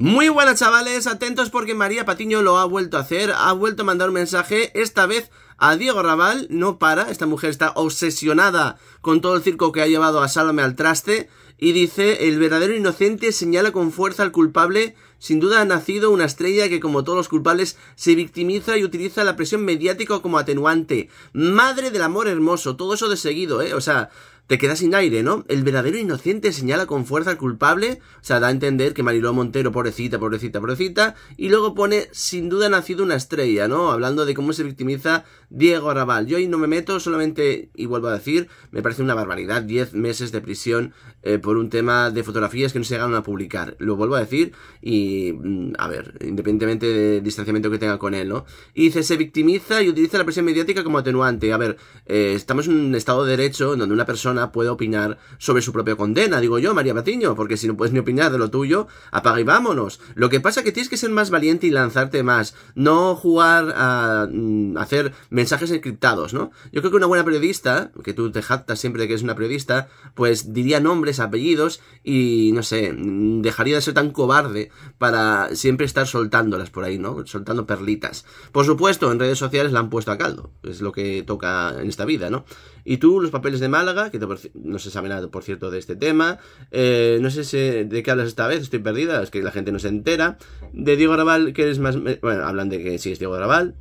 Muy buenas chavales, atentos porque María Patiño lo ha vuelto a hacer, ha vuelto a mandar un mensaje, esta vez a Diego Raval, no para, esta mujer está obsesionada con todo el circo que ha llevado a Sálvame al traste, y dice, el verdadero inocente señala con fuerza al culpable, sin duda ha nacido una estrella que como todos los culpables se victimiza y utiliza la presión mediática como atenuante. Madre del amor hermoso, todo eso de seguido, ¿eh? O sea, te quedas sin aire, ¿no? El verdadero inocente señala con fuerza al culpable, o sea, da a entender que Mariló Montero, pobrecita, pobrecita, pobrecita, y luego pone, sin duda ha nacido una estrella, ¿no? Hablando de cómo se victimiza Diego Arrabal. Yo ahí no me meto, solamente, y vuelvo a decir, me parece una barbaridad, 10 meses de prisión eh, por un tema de fotografías que no se llegaron a publicar. Lo vuelvo a decir, y, mm, a ver, independientemente del distanciamiento que tenga con él, ¿no? Y dice, se victimiza y utiliza la presión mediática como atenuante. A ver, eh, estamos en un estado de derecho donde una persona puede opinar sobre su propia condena, digo yo, María Patiño, porque si no puedes ni opinar de lo tuyo, apaga y vámonos. Lo que pasa es que tienes que ser más valiente y lanzarte más, no jugar a, mm, hacer mensajes encriptados, ¿no? Yo creo que una buena periodista, que tú te jactas siempre de que es una periodista, pues diría nombres, apellidos y, no sé, dejaría de ser tan cobarde para siempre estar soltándolas por ahí, ¿no? Soltando perlitas. Por supuesto, en redes sociales la han puesto a caldo, es lo que toca en esta vida, ¿no? Y tú, los papeles de Málaga, que no se sabe nada, por cierto, de este tema. Eh, no sé de qué hablas esta vez, estoy perdida, es que la gente no se entera. De Diego Raval, que eres más... Bueno, hablan de que sí es Diego Raval.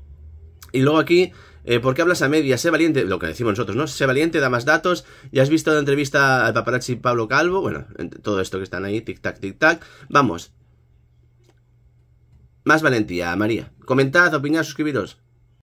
Y luego aquí, eh, ¿por qué hablas a media? Sé valiente, lo que decimos nosotros, ¿no? Sé valiente, da más datos. Ya has visto la entrevista al paparazzi Pablo Calvo, bueno, todo esto que están ahí, tic-tac, tic-tac. Vamos. Más valentía, María. Comentad, opinad, suscribiros.